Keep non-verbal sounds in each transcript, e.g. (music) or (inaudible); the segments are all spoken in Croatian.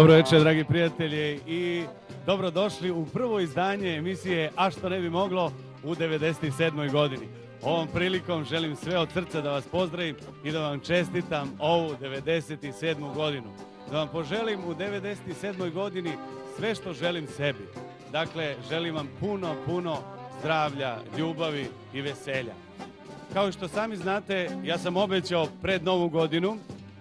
Dobro večer, dragi prijatelji, i dobrodošli u prvo izdanje emisije A što ne bi moglo u 97. godini. Ovom prilikom želim sve od srca da vas pozdravim i da vam čestitam ovu 97. godinu. Da vam poželim u 97. godini sve što želim sebi. Dakle, želim vam puno, puno zdravlja, ljubavi i veselja. Kao što sami znate, ja sam obećao pred Novu godinu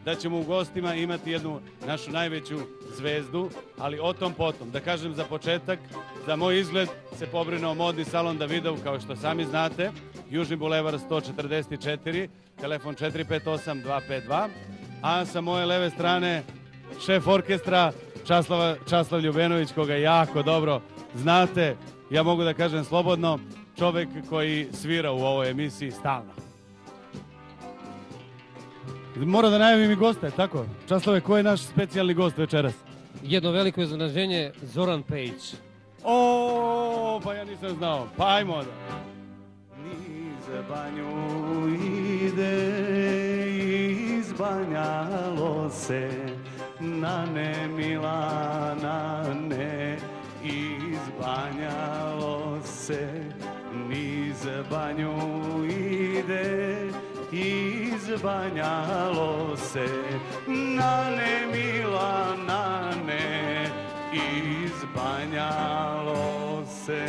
da ćemo u gostima imati jednu našu najveću zvezdu, ali o tom potom. Da kažem za početak, za moj izgled se pobrinuo modni salon Davidov, kao što sami znate, Južni bulevar 144, telefon 458-252, a sa moje leve strane šef orkestra Časlava, Časlav Ljubenović, koga jako dobro znate, ja mogu da kažem slobodno, čovjek koji svira u ovoj emisiji stalno. Mora da najavim i goste, tako? Časlove, ko je naš specijalni gost večeras? Jedno veliko iznenađenje, Zoran Pejić. O, pa ja nisam znao. Pa ajmo da. Niz banju ide izbanjalo se na ne Milana ne izbanjalo se niz banju ide izbanjalo se. Na ne Milana ne izbanjalo se.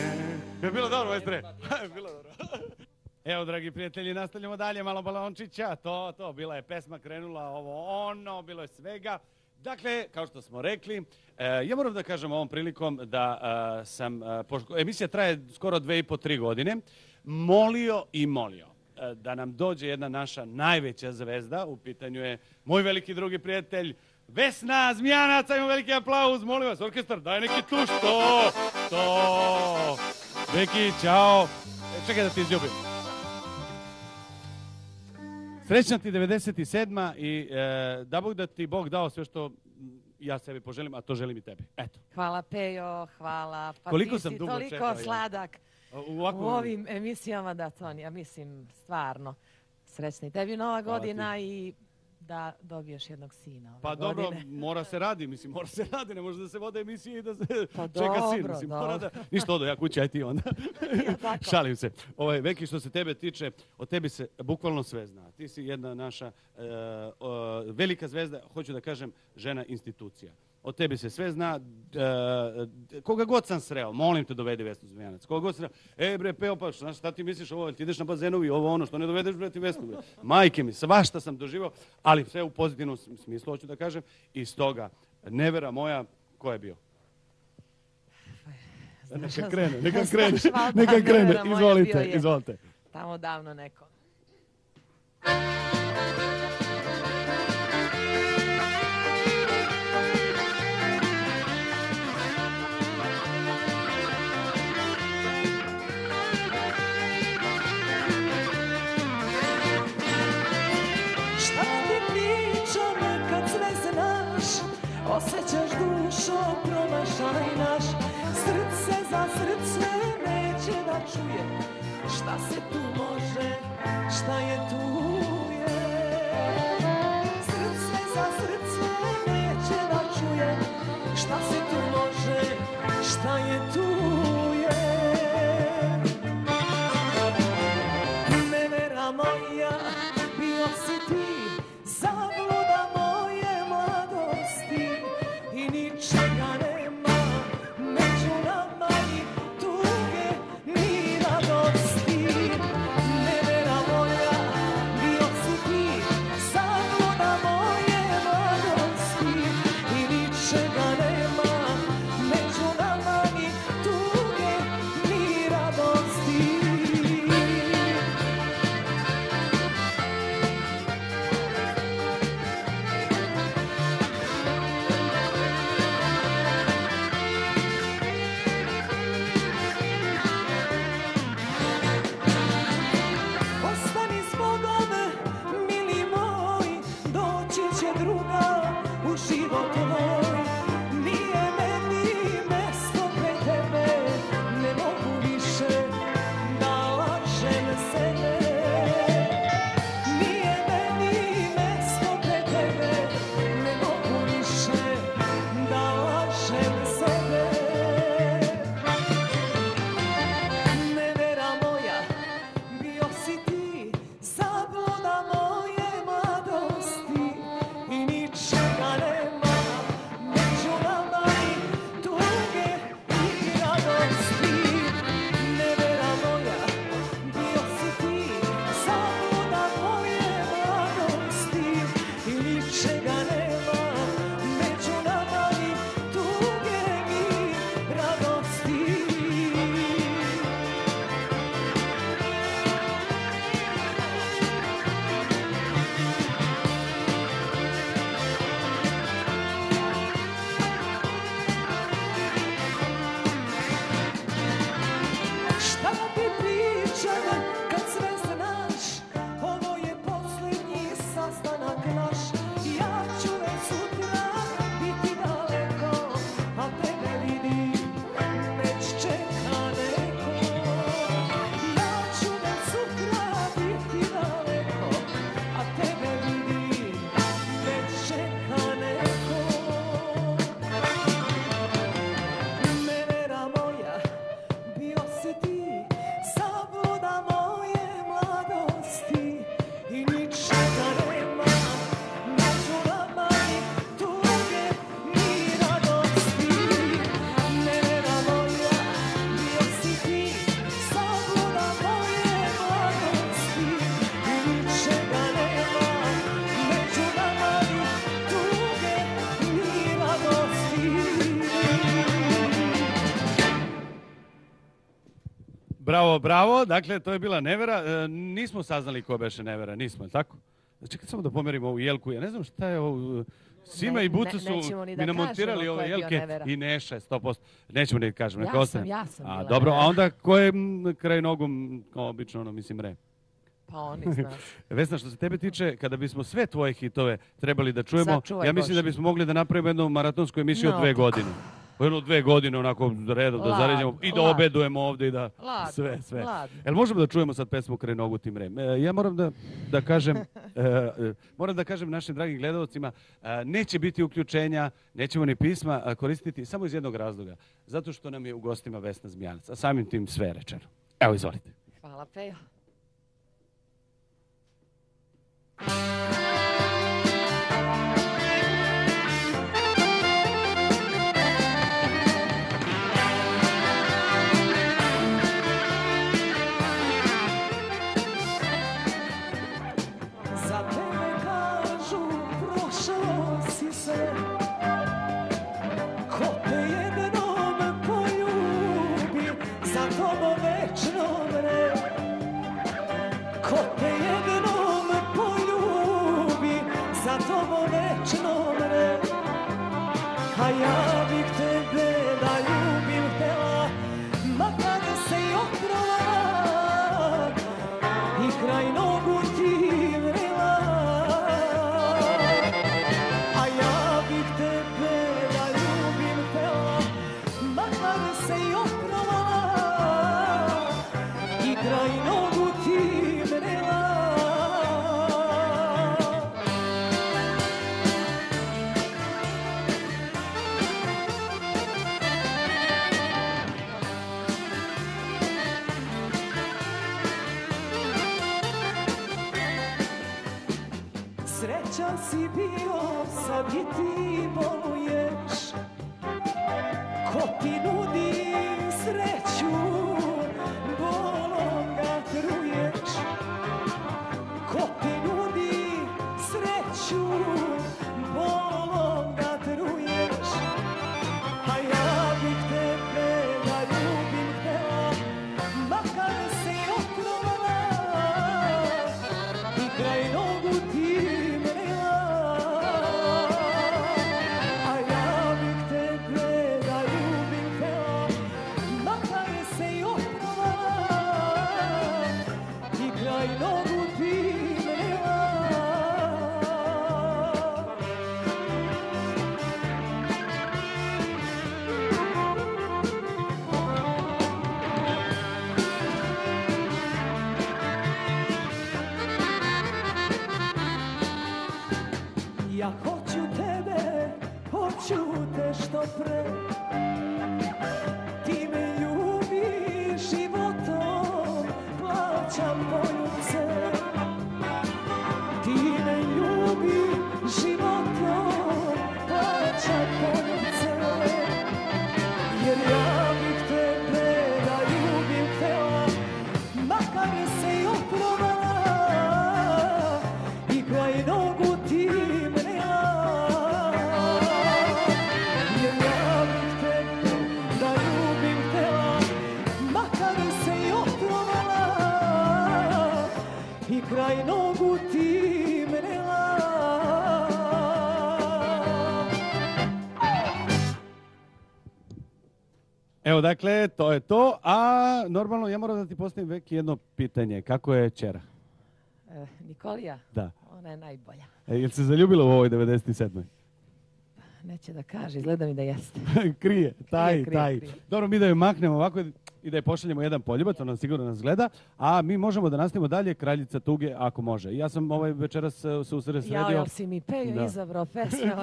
Je bilo dobro majstre? (laughs) Bilo dobro. (laughs) Evo, dragi prijatelji, nastavljamo dalje, malo balončića, to, to, bila je pesma, krenula ovo, ono, bilo je svega. Dakle, kao što smo rekli, e, ja moram da kažem ovom prilikom da e, sam, e, pošto emisija traje skoro dve i po, tri godine, molio i molio da nam dođe jedna naša najveća zvezda, u pitanju je moj veliki drugi prijatelj, Vesna Zmijanac, ajmo veliki aplauz, molim vas, orkestar, daj neki tuš, to, to, Beki, čao, E, čekaj da ti izljubim. Srećna ti 97. i e, da Bog da ti Bog dao sve što ja sebi poželim, a to želim i tebi. Eto. Hvala Pejo, hvala. Pa Koliko ti sam si dugo toliko čekao, sladak U, ovakvom- u ovim emisijama da to, ja mislim, stvarno srećni tebi nova Hvala godina i da dobiješ jednog sina ove Pa dobro, mora se radi, mislim, mora se radi, ne može da se vode emisije i da se Pa čeka sin, dobro, mislim, mora da... dobro. Ništa odo, ja kući, aj ti onda. (laughs) Ja. Šalim se. Ovaj, Veki, što se tebe tiče, o tebi se bukvalno sve zna. Ti si jedna naša e, o, velika zvezda, hoću da kažem, žena institucija. O tebi se sve zna, e, koga god sam sreo, molim te dovedi Vesnu Zmijanac, koga god sreo, e bre, peo, pa šta, šta ti misliš? Ovo, ti ideš na bazenu i ovo ono, što ne dovedeš bre ti Vesnu, bre. majke mi, svašta sam doživao, ali sve u pozitivnom sm- smislu, hoću da kažem, i stoga, nevera moja, ko je bio? Znaš, Neka krene, neka znaš, krene, neka krene, izvolite, izvolite. Tamo davno neko. Promašaj naš Srce za srce neće da čuje Šta se tu Bravo, bravo. Dakle, to je bila Nevera. E, nismo saznali ko beše Nevera, nismo, jel tako? Čekaj samo da pomerimo ovu jelku. Ja ne znam šta je ovo... Sima Ne- i Bucu ne- su mi namontirali ove je jelke i Neša, 100%. Nećemo ni da kažemo, neka Ja ostane. sam, ja sam A, bila dobro, a onda ko je m, kraj nogom, kao obično, ono, mislim, re. Pa on iz nas. (laughs) Vesna, što se tebe tiče, kada bismo sve tvoje hitove trebali da čujemo, Sačuvaj ja mislim da bismo mogli da napravimo jednu maratonsku emisiju od dve godine. Jedno dve godine, onako, redom, da zaređemo i da obedujemo ovde i da sve, sve. Jel možemo da čujemo sad pesmu Kraj nogu tim rem? E, ja moram da, da kažem, (laughs) e, e, moram da kažem našim dragim gledalcima, e, neće biti uključenja, nećemo ni pisma koristiti samo iz jednog razloga. Zato što nam je u gostima Vesna Zmijanac, a samim tim sve je rečeno. Evo, izvolite. Hvala, Pejo. Evo, dakle, to je to. A normalno, ja moram da ti postavim vek jedno pitanje. Kako je čera? E, Nikolija, Da. ona je najbolja. E, jel se zaljubila u ovoj 97. Neće da kaže, izgleda mi da jeste. (laughs) krije, taj, Krije, taj. krije. Dobro, mi da je maknemo ovako i da je pošaljemo jedan poljubac, ona sigurno nas gleda, a mi možemo da nastavimo dalje Kraljica tuge ako može. Ja sam ovaj večeras e, se usredsredio. Jao, jel si mi Pejo Da. izabrao pesme (laughs)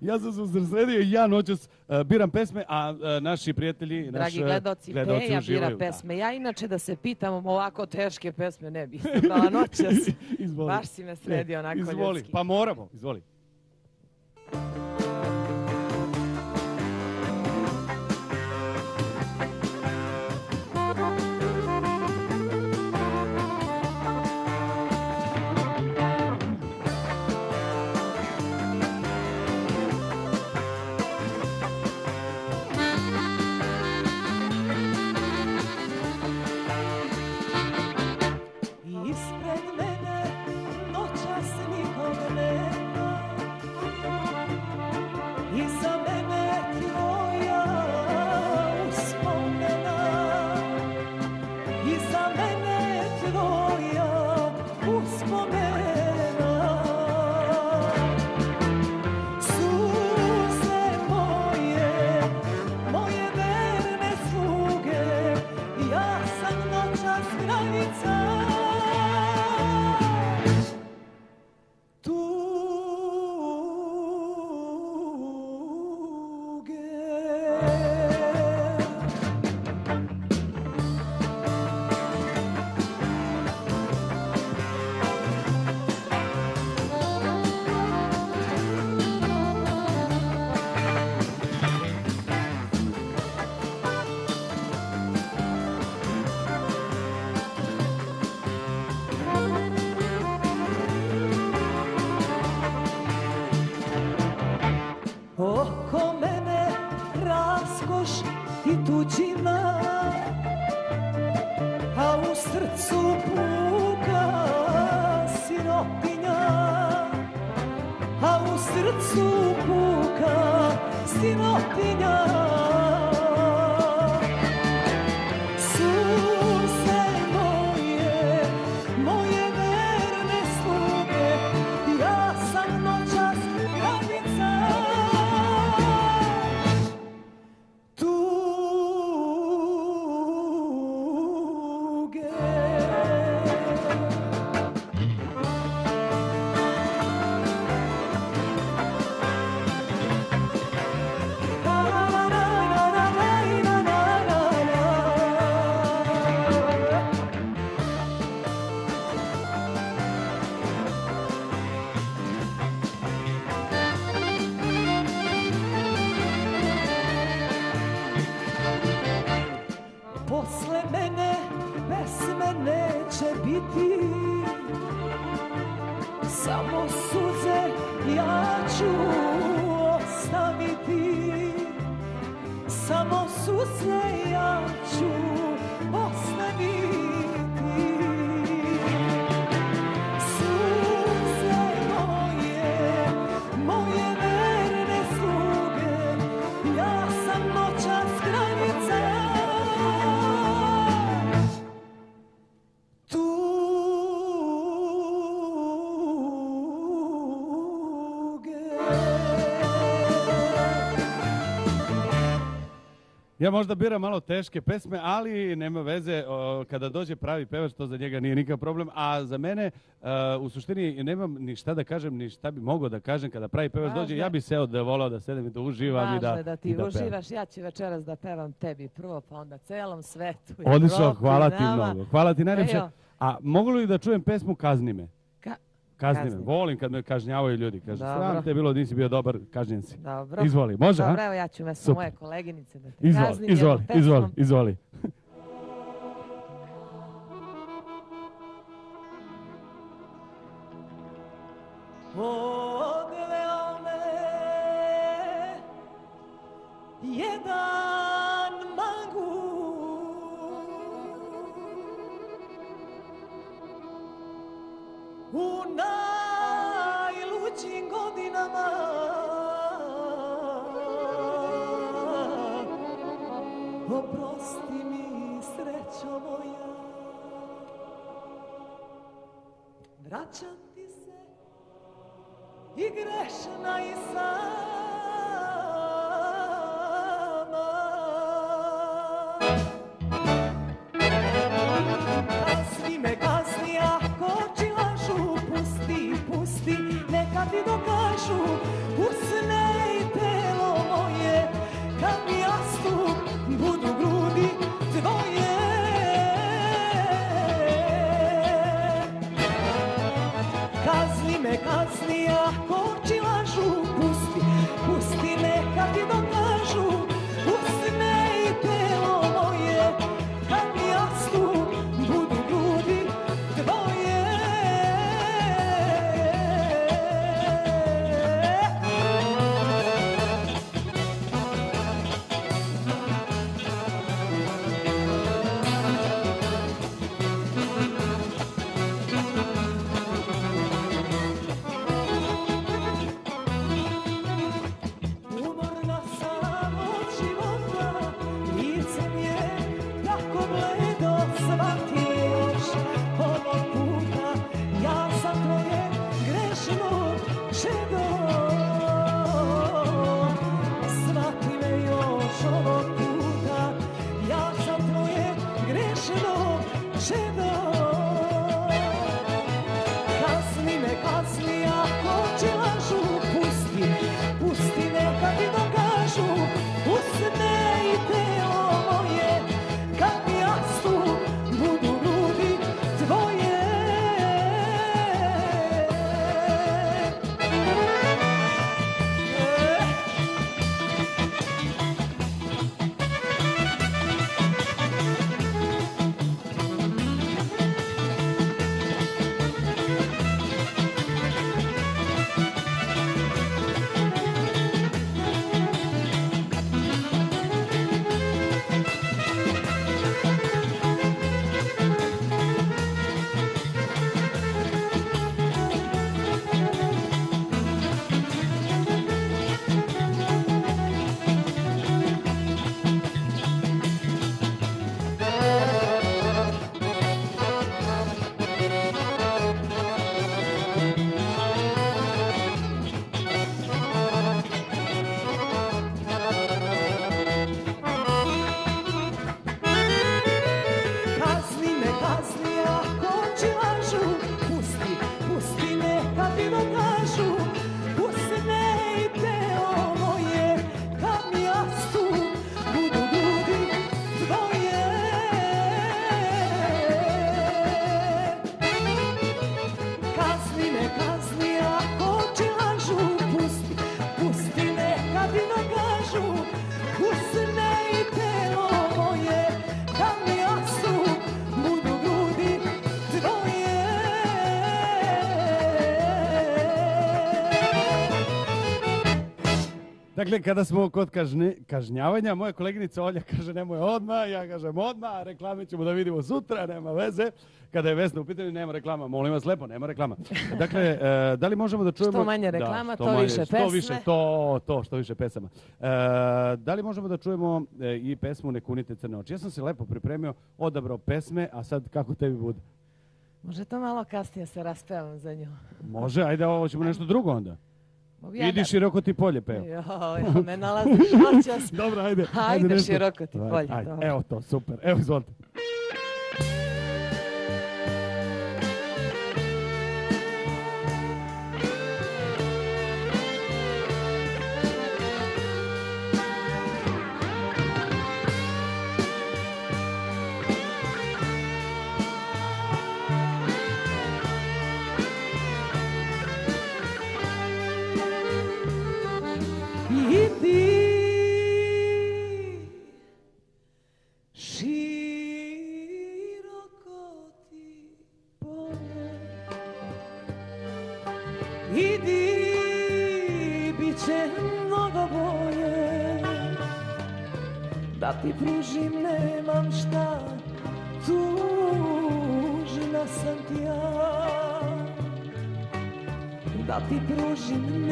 ja sam se usredsredio i ja noćas e, biram pesme, a e, naši prijatelji, Dragi naši gledoci, gledaoci Peja bira pesme. Ja inače da se pitam ovako teške pesme ne bih izabrala (laughs) noćas. Izvoli. Baš si me sredio onako Izvoli, ljudski. pa moramo, izvoli. Srcu puka sirotinja Ja možda biram malo teške pesme, ali nema veze, o, kada dođe pravi pevač, to za njega nije nikakav problem, a za mene, e, u suštini, nemam ni šta da kažem, ni šta bi mogao da kažem kada pravi pevač Važno dođe, ja bi seo da volao da sedem i da uživam i Važno da, je da ti da pevam. uživaš, ja ću večeras da pevam tebi prvo, pa onda celom svetu. Odlično, hvala ti mnogo. Hvala ti najljepše. A mogu li da čujem pesmu Kazni me? Ka- Kazni me. Kazni me. Volim kad me kažnjavaju ljudi. Kaže, Dobro. sram te bilo, nisi bio dobar, kažnjen si. Dobro. Izvoli, može? Dobro, evo ja ću mesto Super. moje koleginice da te Izvoli, kaznim izvoli, jednom izvoli, pesmom. izvoli. Odveo (laughs) vraćam ti se i grešna i sama Dakle, kada smo kod kažnje- kažnjavanja, moja koleginica Olja kaže nemoj odmah, ja kažem odmah, reklame ćemo da vidimo sutra, nema veze. Kada je Vesna u pitanju, nema reklama, molim vas lepo, nema reklama. Dakle, e, da li možemo da čujemo... Što manje Da, reklama, što to manje, više Što pesme. više, to, to, što više pesama. E, da li možemo da čujemo e, i pesmu Ne kunite crne oči? Ja sam se lepo pripremio, odabrao pesme, a sad kako tebi bude? Može to malo kasnije se raspevam za nju. Može, ajde, ovo ćemo nešto drugo onda. Ja Idi široko ti polje, peo. Jo, jo, me nalaziš noćas. (laughs) Dobro, ajde. Ajde, nešto. široko ti Ajde, polje, ajde. Evo to, super. Evo, izvolite. Ti pružim nemam šta. Tužna sam ti ja. Da ti pružim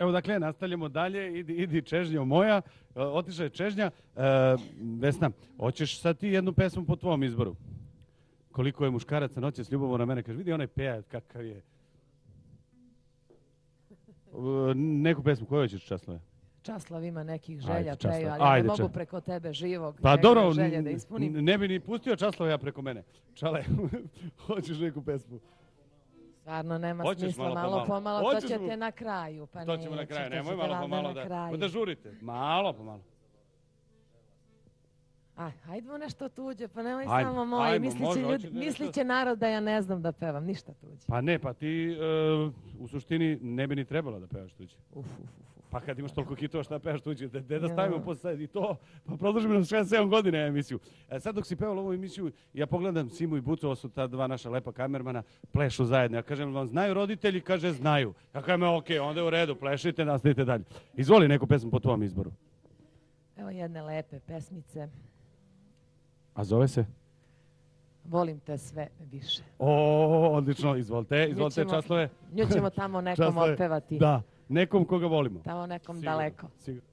Evo dakle, nastavljamo dalje, idi, idi čežnjo moja, E, otišla je čežnja. E, Vesna, hoćeš sad ti jednu pesmu po tvom izboru? Koliko je muškaraca noće s ljubavom na mene, kaže, vidi onaj pejac kakav je. E, neku pesmu, koju hoćeš časlove? Časlav ima nekih želja. Pejo, ali Ajde, ne mogu preko tebe živog Pa dobro, želje da ispunim. ne bi ni pustio časlove ja preko mene. Čale, (laughs) hoćeš neku pesmu? Stvarno nema Hoćeš smisla, malo malo, po malo? pomalo, Hoćeš to ćete na kraju. Pa to ćemo na kraju, nemoj malo po valjda malo na da, kraju. da žurite. Malo po malo. Aj, hajdemo nešto tuđe, pa nemoj Ajmo, samo moje. ajmo, Mislit može, će, ljudi, narod da ja ne znam da pevam, ništa tuđe. Pa ne, pa ti e, u suštini ne bi ni trebala da pevaš tuđe. Uf, uf, uf. Pa kad imaš toliko hitova šta pevaš tuđe, da, da, stavimo posle i to, pa produžimo na 6-7 godina emisiju. E, sad dok si pevala ovu emisiju, ja pogledam Simu i Bucu, ovo su ta dva naša lepa kamermana, plešu zajedno. Ja kažem, vam znaju roditelji? Kaže, znaju. Ja kažem, ok, onda je u redu, plešite, nastavite dalje. Izvoli neku pesmu po tvom izboru. Evo jedne lepe pesmice. A zove se? Volim te sve više. O, odlično, izvolite, izvolite ćemo- časlove. Nju ćemo tamo nekom (laughs) Časlove. otpevati. Da, nekom koga volimo. Tamo nekom Sigurno, daleko. sigurno.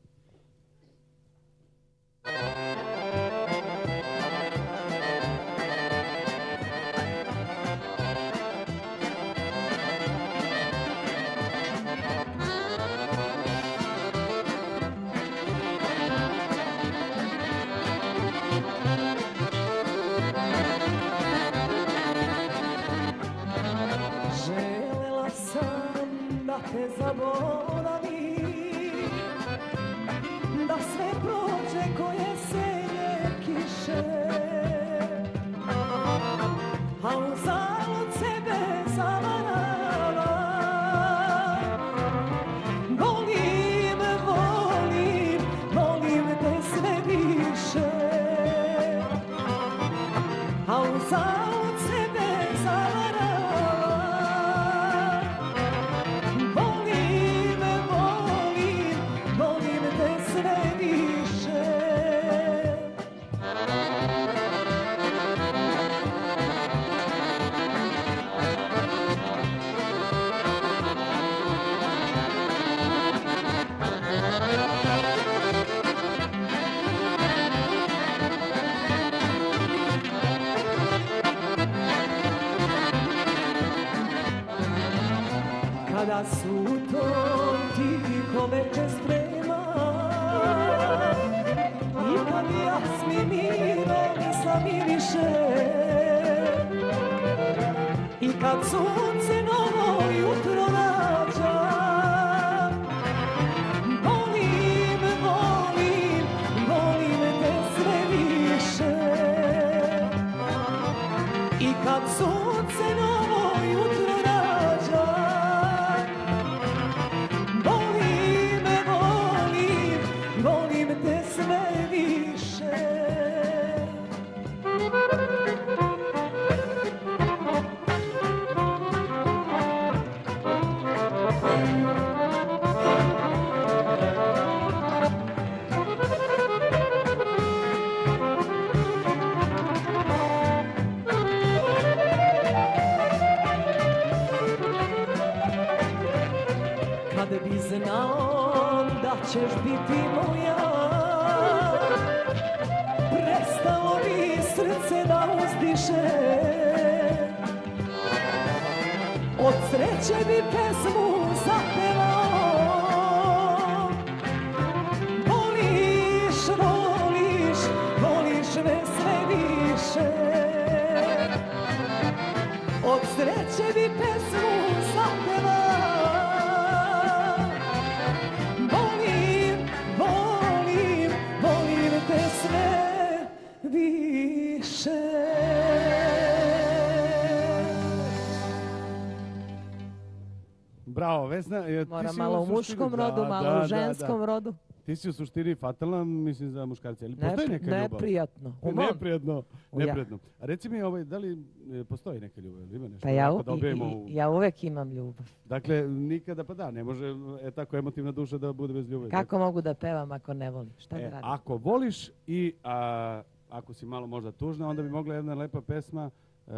E, ti Mora malo u muškom da, rodu, da, malo da, u ženskom da. rodu. Ti si u suštini fatalna, mislim, za muškarce. Ali Ne, postoji neka ljubav? neprijatno. (laughs) Neprijatno, neprijatno. A reci mi, ovaj, da li e, postoji neka ljubav? ili Ima nešto Pa ja, u- da i- u- ja uvek imam ljubav. Dakle, nikada, pa da, ne može e, tako emotivna duša da bude bez ljubavi. Kako mogu da pevam ako ne volim? Šta da E, radim? ako voliš i a, ako si malo možda tužna, onda bi mogla jedna lepa pesma e,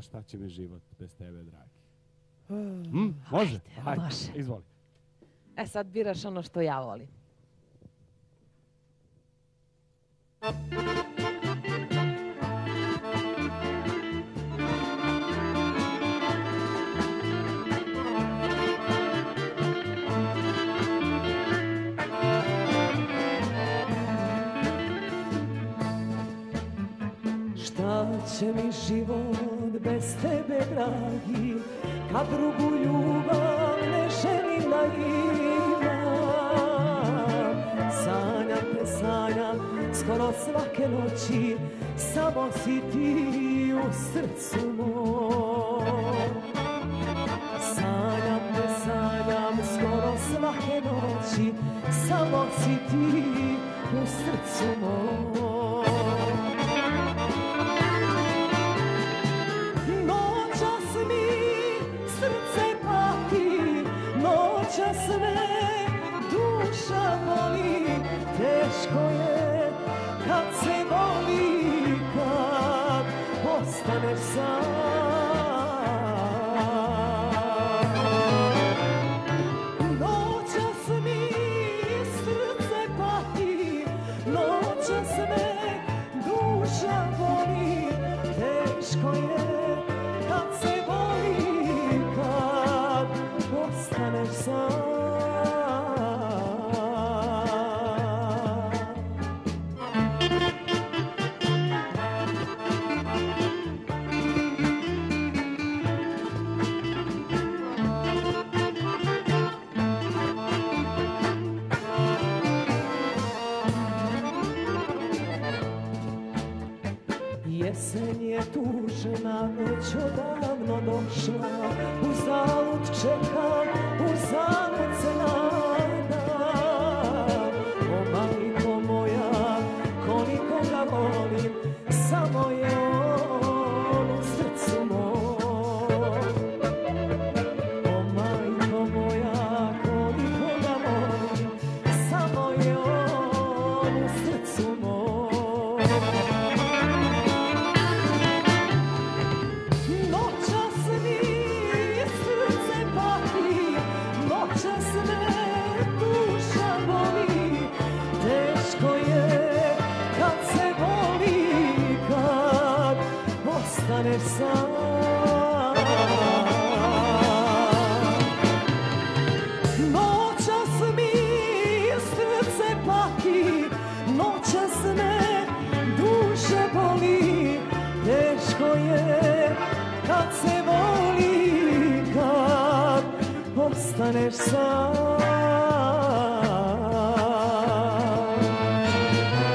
Šta će mi život bez tebe, dragi? Hm, može? Ajde, može. Izvoli. E sad biraš ono što ja volim. Će mi život bez tebe, dragi, kad drugu ljubav ne želim da imam. Sanjam te, sanjam, skoro svake noći, samo si ti u srcu mom. Sanjam te, sanjam, skoro svake noći, samo si ti u srcu mom. Jesen je tužna, već odavno došla, u zavod čekam, u zavod se nadam. Ostaneš sam.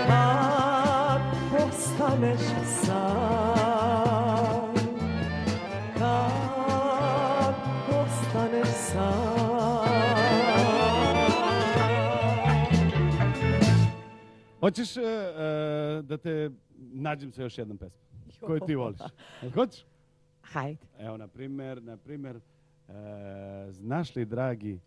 Kad ostaneš sam. Kad ostaneš sam. Hoćeš e, da te nađem sa još jednom pesmom koju ti voliš? (laughs) Hoćeš? Hajde. Evo, na primjer, na primjer, znaš li, dragi,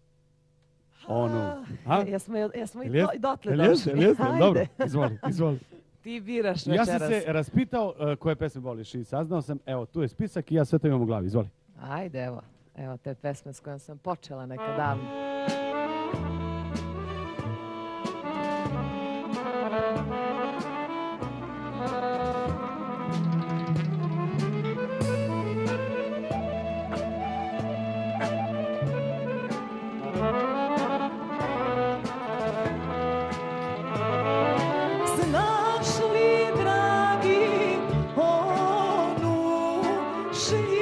onu... Ha? Jesmo, jesmo i do- dotle jeste, došli. jel jeste? Hajde. Dobro, izvoli, izvoli. (laughs) Ti biraš Ja sam večeras. se raspitao e, koje pesme voliš i saznao sam, evo, tu je spisak i ja sve to imam u glavi, izvoli. Ajde, evo. Evo te pesme s kojom sam počela nekad davno. Znaš Живи.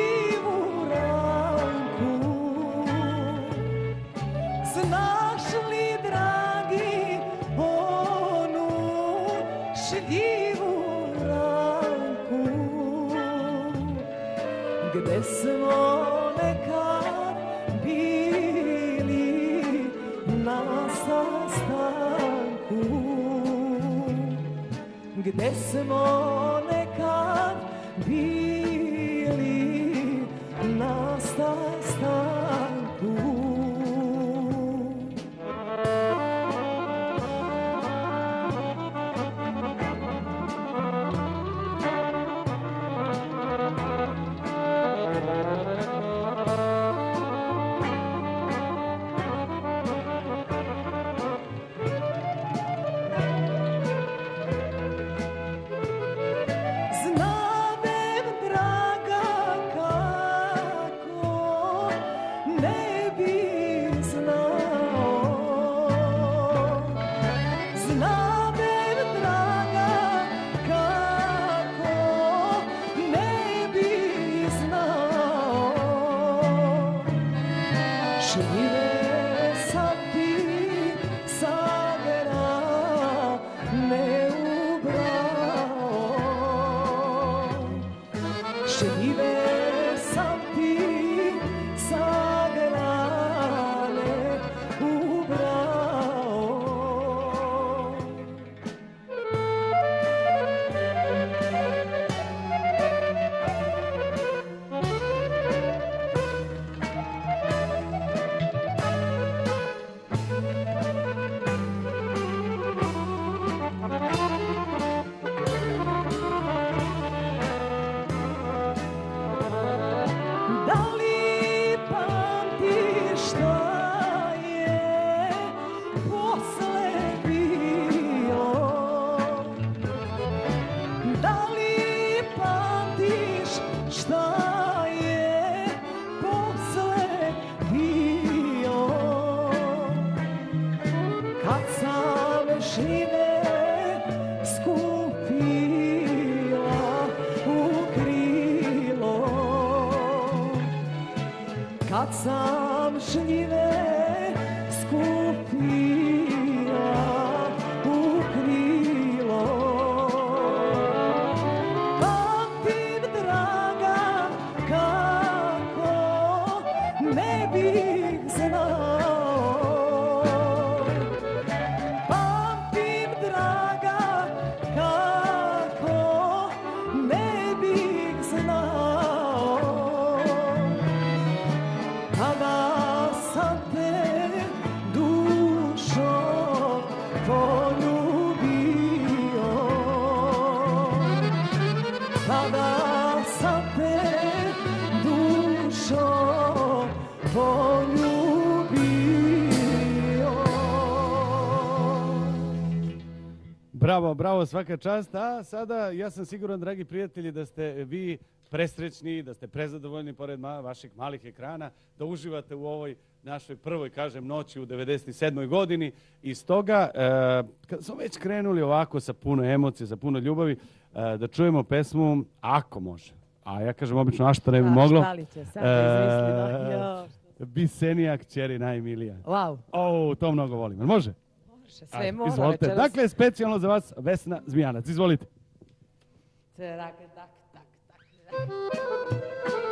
Bravo, svaka čast. A sada, ja sam siguran, dragi prijatelji, da ste vi presrećni, da ste prezadovoljni pored ma- vaših malih ekrana, da uživate u ovoj našoj prvoj, kažem, noći u 97. godini. I stoga, e, kad smo već krenuli ovako sa puno emocije, sa puno ljubavi, e, da čujemo pesmu Ako može. A ja kažem obično, a što ne bi A moglo? li će da? E. Bisenija, kćeri najmilija. Wow, O, to mnogo volim. Može? Može, sve Ajde, mora Izvolite. večeras. Dakle, specijalno za vas Vesna Zmijanac. Izvolite. Trak, tak, tak, tak.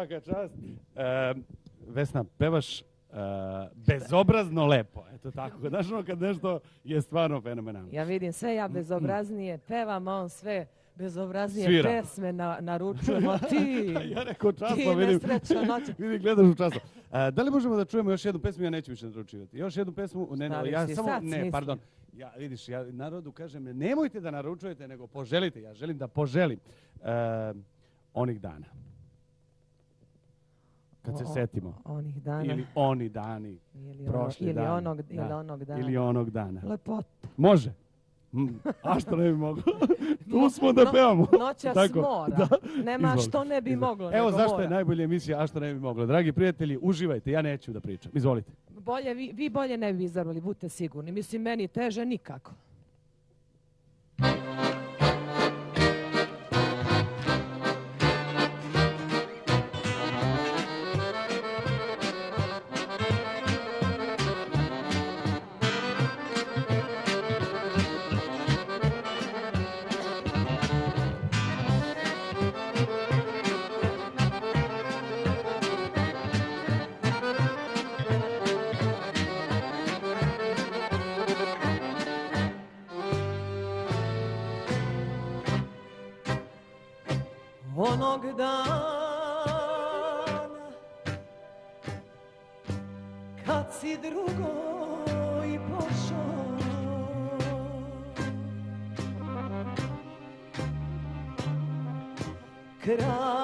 Svaka čast. E, Vesna, pevaš e, bezobrazno lepo. Eto tako. (laughs) Znaš ono kad nešto je stvarno fenomenalno. Ja vidim sve ja bezobraznije pevam, a on sve bezobraznije Svira. pesme na, naručujemo. (laughs) Ti, (laughs) Ja rekao časno, ti vidim. Vidim, gledaš u časno. E, da li možemo da čujemo još jednu pesmu? Ja neću više naručivati. Još jednu pesmu? Ne, ne, ja samo, ne, pardon. Ja, vidiš, ja narodu kažem, nemojte da naručujete, nego poželite. Ja želim da poželim e, onih dana. Kad se O- setimo. Onih dana. Ili oni dani. ili, prošli ili, dani. onog, Da. ili onog dana. Ili onog dana. Lepota. Može. Mm, A što ne bi moglo? (laughs) tu smo da No- pevamo. Noćas Tako, mora. da. Nema Izvoli, što ne bi izvoli. moglo. Evo zašto je mora. najbolja emisija A što ne bi moglo. Dragi prijatelji, uživajte, ja neću da pričam. Izvolite. Bolje, vi, vi bolje ne bi izabrali, budite sigurni. Mislim, meni teže nikako. Onog dana. Kad si drugoj pošao Kraj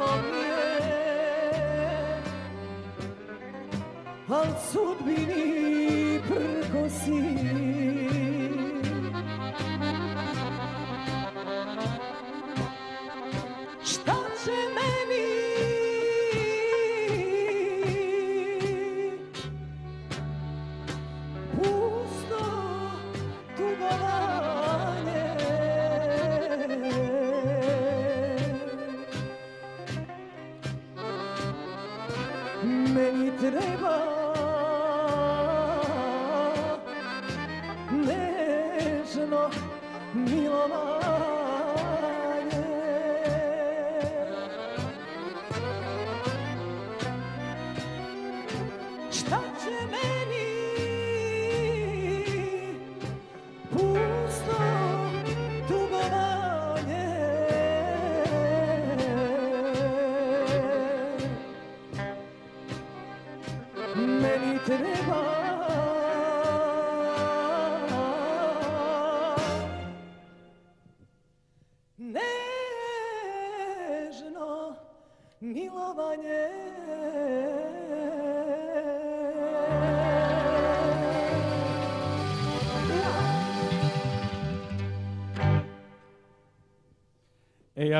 Je Al sudbini prkosi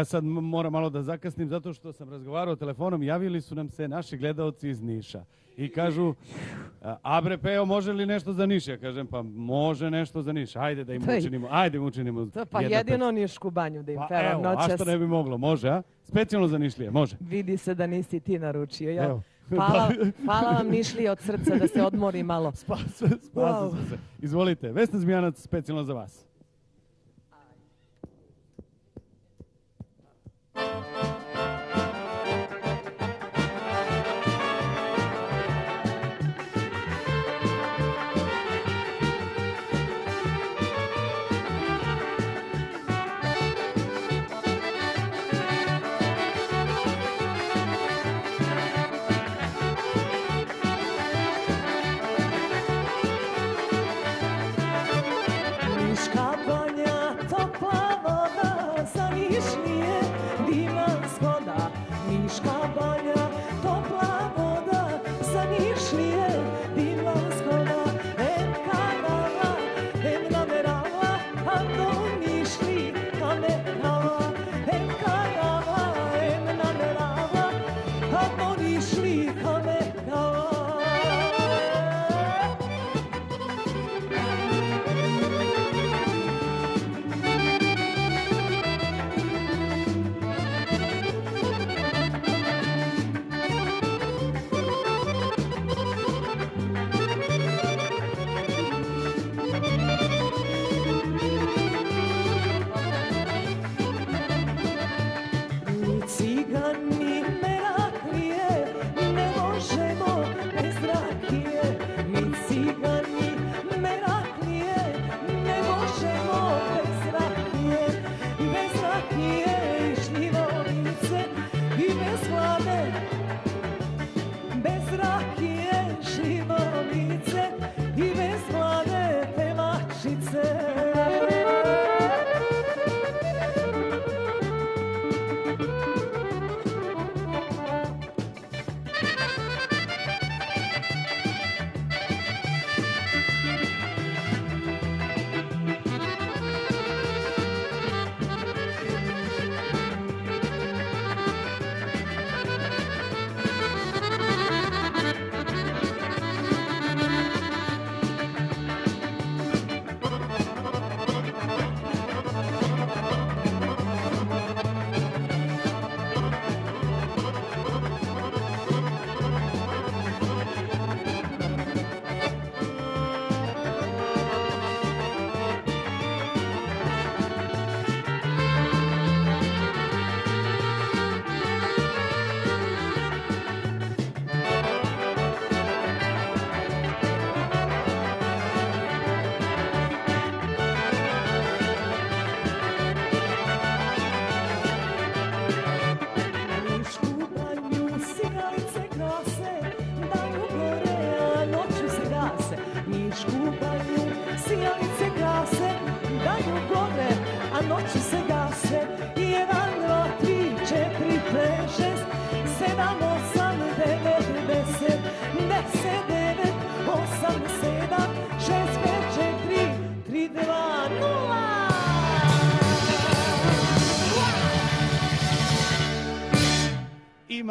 ja sad moram malo da zakasnim zato što sam razgovarao telefonom, javili su nam se naši gledaoci iz Niša i kažu, a, Abre Peo, može li nešto za Niš? Ja kažem, pa može nešto za Niš, ajde da im To učinimo, ajde im učinimo. To pa jedino Nišku banju da im Pa evo, a noćas. što ne bi moglo, može, a? Specijalno za Nišlije, može. Vidi se da nisi ti naručio. Ja. Evo. Hvala, (laughs) hvala vam Nišlije od srca da se odmori malo. (laughs) Wow. sam se. Izvolite, Vesna Zmijanac, specijalno za vas.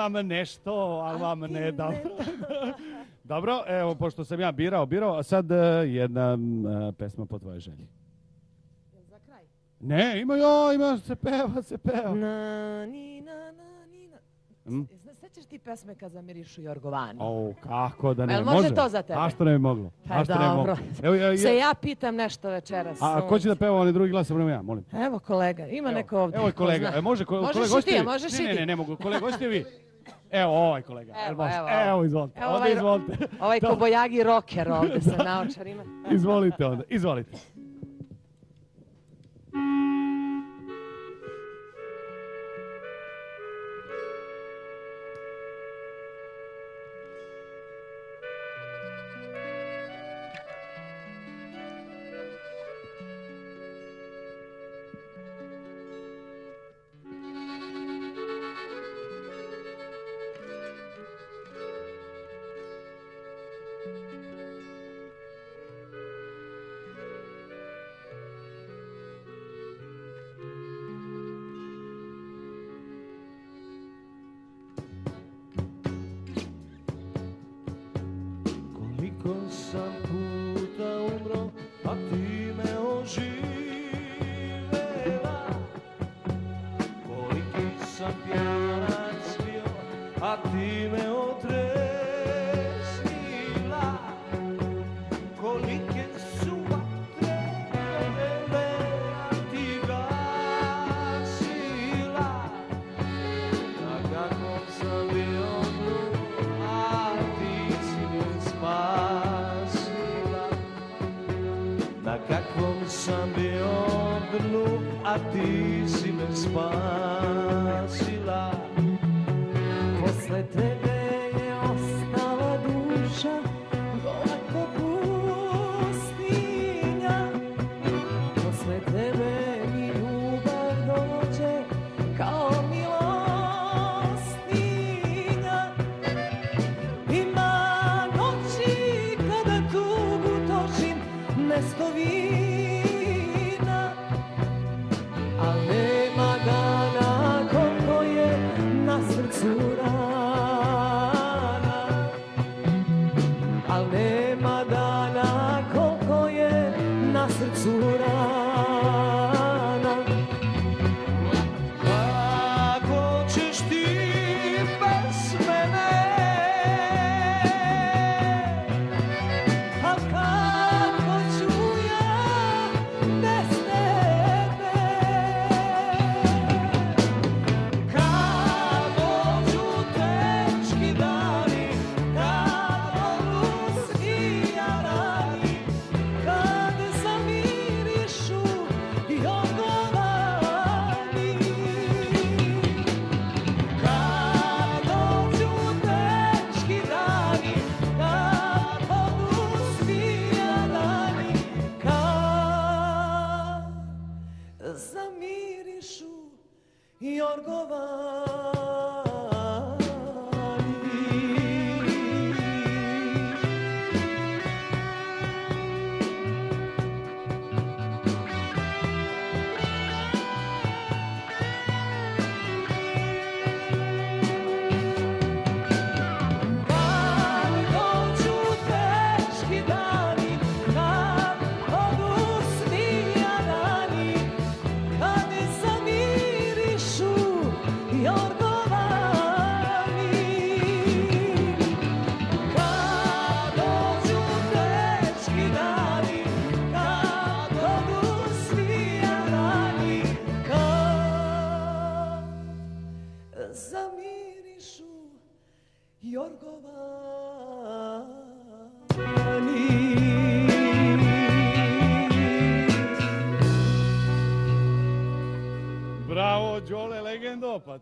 Imam nešto, ali vam ne dam. (laughs) Dobro, evo, pošto sam ja birao, birao, a sad e, jedna e, pesma po tvojoj želji. Za kraj. Ne, ima jo, ima, se peva, se peva. Na, ni, na, na, ni, na. Mm. Sećaš ti pesme kad zamirišu Jorgovani? O, kako da ne, Jel može to za tebe? A što ne bi moglo? Pa A što ne bi moglo? Evo, ja, Se ja, pitam nešto večeras. a ko će da peva onaj drugi glas, samo ja, molim. Evo kolega, ima Evo, neko ovdje. Evo ko kolega, e, može, ko, Možeš kolega, i hoćete ti, vi? možeš ne, i ne, ti. ne, ne mogu, kolega, hoćete vi? (laughs) Evo, ovaj kolega, Evo, evo, evo, evo. izvolite, Evo ovaj izvolite. Ovaj (laughs) kobojagi rocker ovdje sa naočarima. (laughs) Izvolite onda, izvolite. Si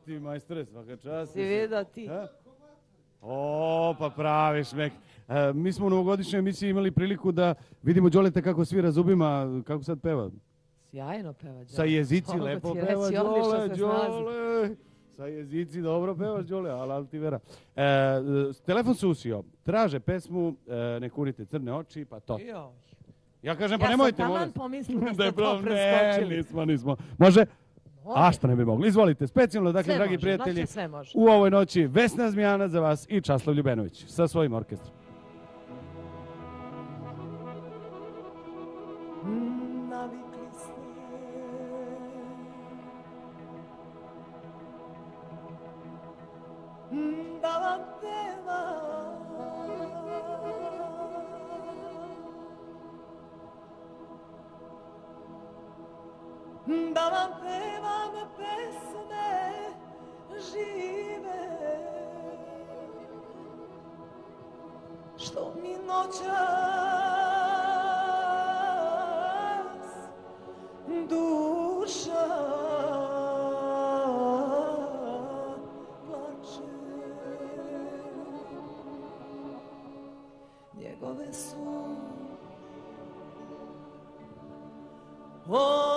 ti majstore, svaka čast. Si vidio ti? O, pa pravi šmek. E, mi smo u novogodišnjoj emisiji imali priliku da vidimo Đoleta kako svira zubima, kako sad peva. Sjajno peva Đole. Sa jezici lepo peva Đole. Đole. Sa jezici dobro peva Đole, ali ti vera. E, telefon se usio. Traže pesmu e, Ne kurite crne oči, pa to. Ja kažem, pa Ja sam nemojte, taman pomislila da (laughs) ste to problem, ne, preskočili. nismo, nismo. Može? A što ne bi mogli? Izvolite, specijalno, dakle, Sve dragi može, prijatelji, znači sve može. u ovoj noći Vesna Zmijana za vas i Časlav Ljubenović sa svojim orkestrom. Navikli ste Da vam pevam Da vam pevam pesme žive. Što mi noćas duša plače. Njegove su oči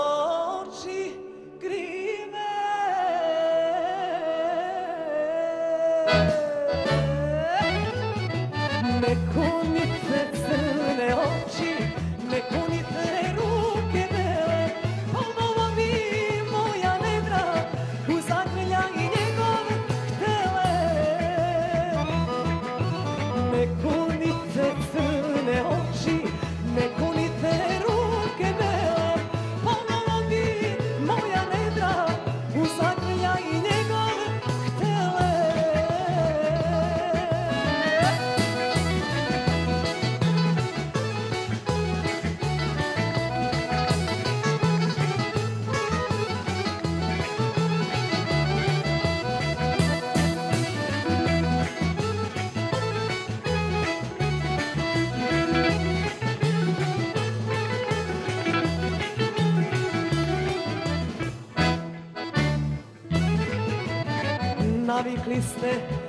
Navikli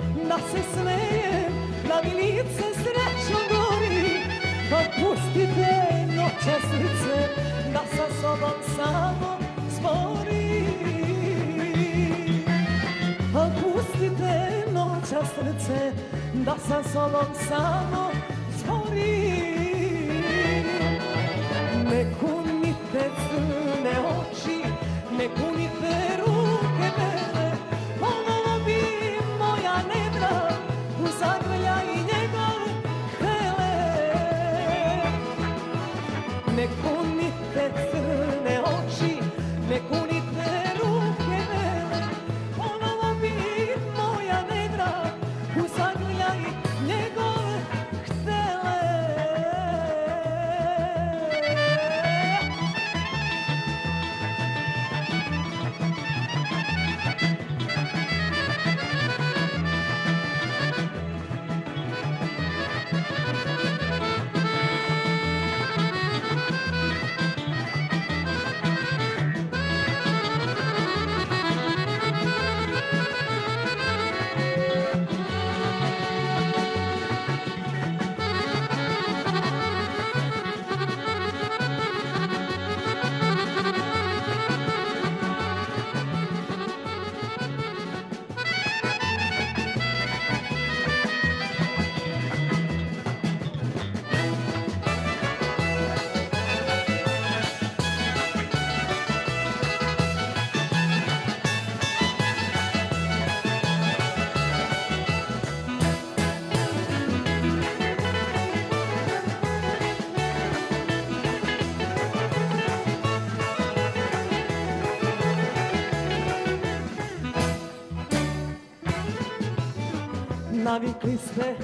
Navikli ste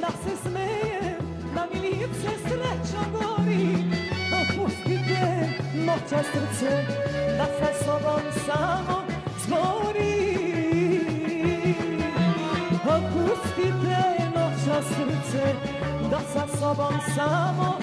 da se smeje, da mi lice sreća gori. Opustite noća srce, da sa sobom samo zbori. Opustite noća srce, da sa sobom samo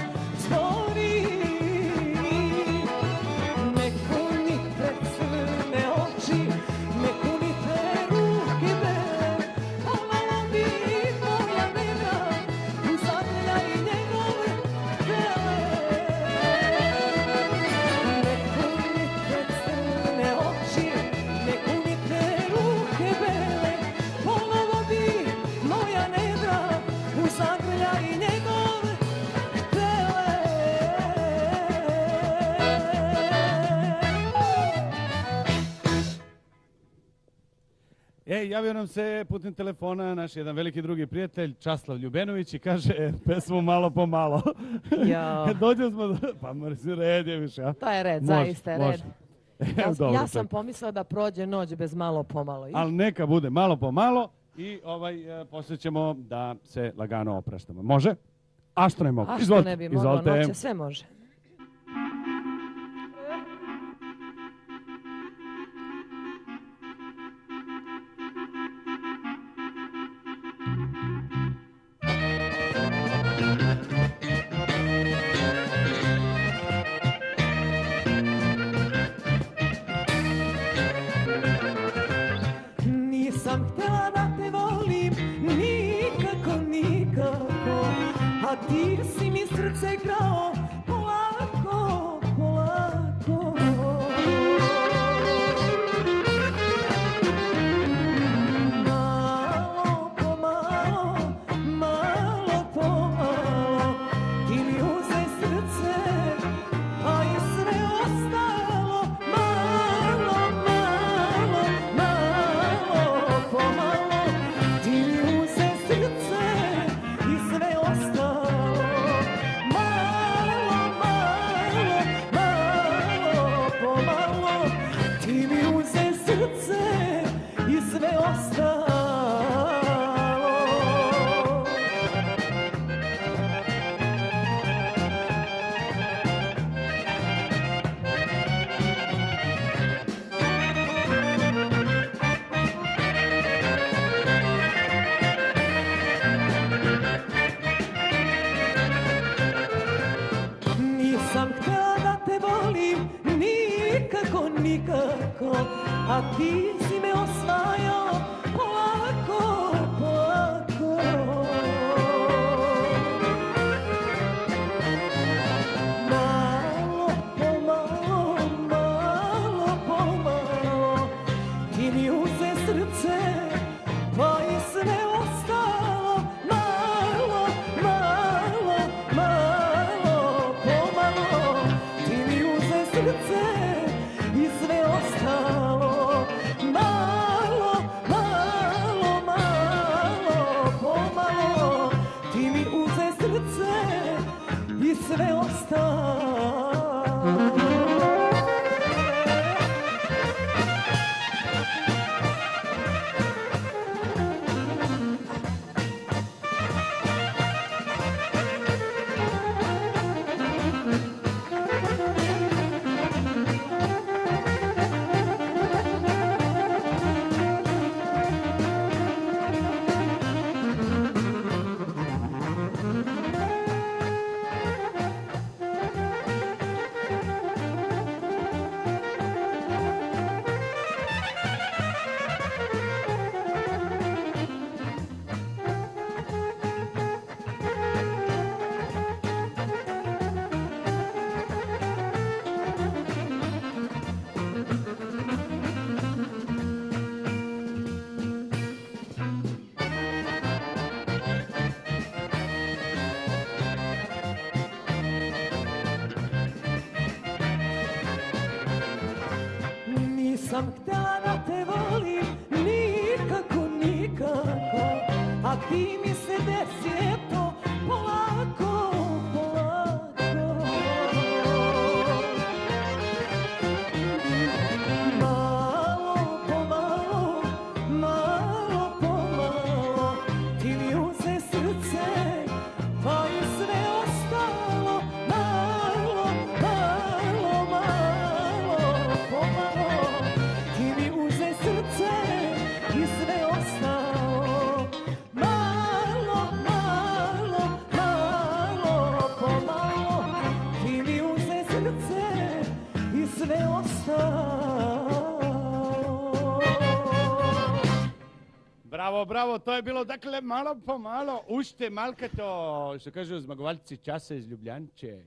Javio nam se putem telefona naš jedan veliki drugi prijatelj, Časlav Ljubenović i kaže pesmu malo po malo. Jo. (laughs) Dođe smo do... Pa mrzi, red je više. To je red, zaista je red. (laughs) Ja, sam pomislila da prođe noć bez malo po malo. Ali neka bude malo po malo i ovaj, e, poslije ćemo da se lagano opraštamo. Može? A što ne mogu? A što ne bi moglo, Izvolite. noće sve može. Bravo, bravo, to je bilo, dakle, malo po malo, ušte malka to, što kažu zmagovaljci časa iz Ljubljanče.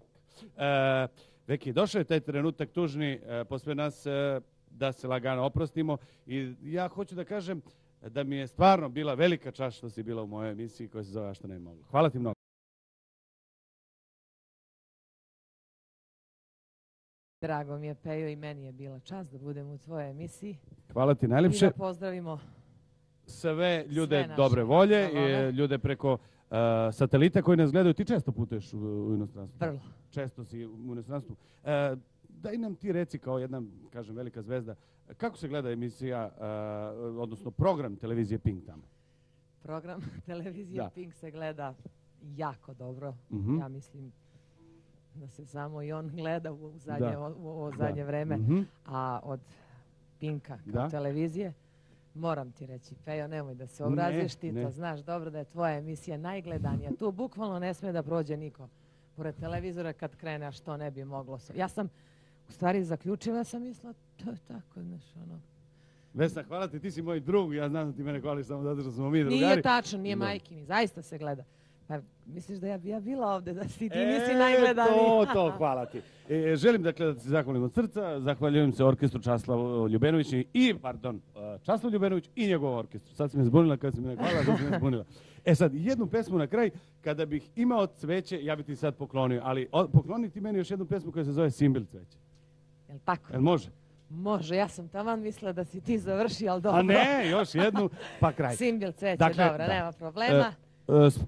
E, Veki, došao je taj trenutak tužni e, posle nas e, da se lagano oprostimo i ja hoću da kažem da mi je stvarno bila velika čast što si bila u mojoj emisiji koja se zove A što ne mogu. Hvala ti mnogo. Drago mi je, Pejo, i meni je bila čast da budem u tvojoj emisiji. Hvala ti I najljepše. da pozdravimo Sve ljude Sve dobre volje, i ljude preko e, satelita koji nas gledaju. Ti često putuješ u, u inostranstvu? vrlo. često si u inostranstvu. E, daj nam ti reci kao jedna, kažem, velika zvezda, kako se gleda emisija, e, odnosno program televizije Pink tamo? Program (laughs) televizije Da. Pink se gleda jako dobro. Mhm. Ja mislim da se samo i on gleda u, zadnje, Da. o- u ovo Da. zadnje vreme. Mhm. A od Pinka kao Da. televizije, moram ti reći, Pejo, nemoj da se obraziš, ti ne. to znaš dobro da je tvoja emisija najgledanija. Tu bukvalno ne sme da prođe niko. Pored televizora kad krene, a što ne bi moglo. se- Ja sam, u stvari, zaključila sam mislila, to je tako, znaš, ono. Vesna, hvala ti, ti si moj drug, ja znam da ti mene hvališ samo zato što smo mi drugari. Nije tačno, nije majki mi, zaista se gleda. Pa misliš da ja bi ja bila ovde, da si ti E, nisi najgledaniji? To, to, (laughs) hvala ti. E, želim dakle da ti se zahvalim od srca, zahvaljujem se orkestru Časlav Ljubenović i, pardon, e, Časlav Ljubenović i njegov orkestru. Sad si me zbunila kad si me hvala, sad si me zbunila. E sad, jednu pesmu na kraj, kada bih imao cveće, ja bih ti sad poklonio, ali pokloni ti meni još jednu pesmu koja se zove Simbil cveće. Jel tako? Jel može? Može, ja sam taman mislila da si ti završio, ali dobro. A ne, još jednu, pa kraj. (laughs) Simbil cveće, Dakle, dobro, da. nema problema. E,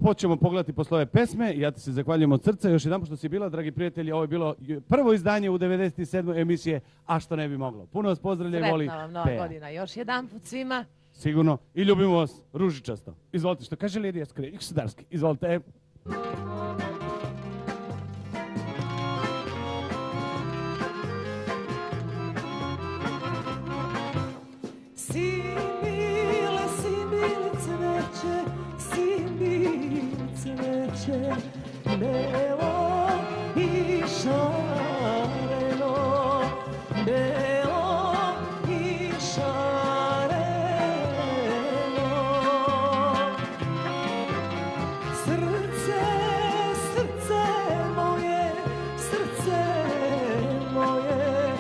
Počemo pogledati posle ove pesme. Ja ti se zahvaljujem od srca. Još jedan što si bila, dragi prijatelji, ovo je bilo prvo izdanje u 97. emisije A što ne bi moglo. Puno vas pozdravlja i voli Sretna vam nova godina. Još jedan put svima. Sigurno. I ljubimo vas ružičasto. Izvolite, što kaže Lidija Skrenić Sudarski. Izvolite. Simile, cveće, belo i šareno, belo i šareno. Srce, srce moje, srce moje,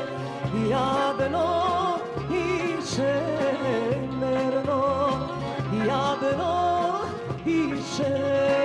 jadno i čemerno, jadno i čemerno.